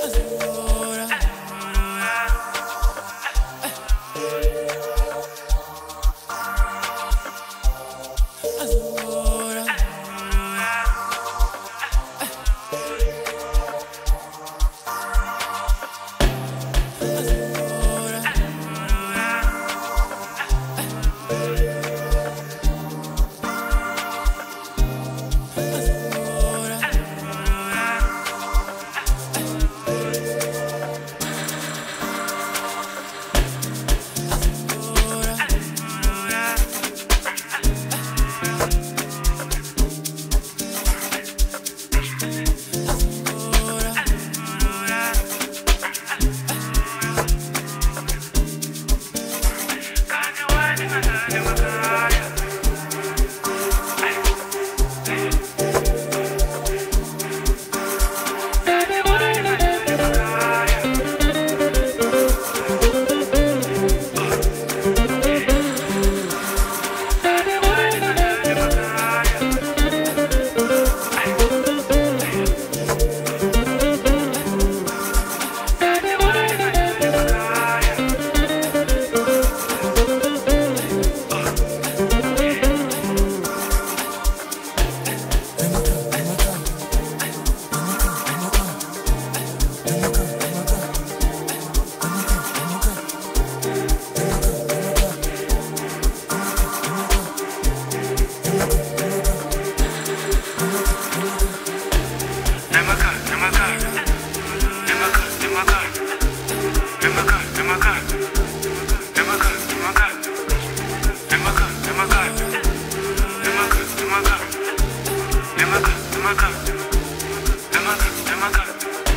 Mas... まくるま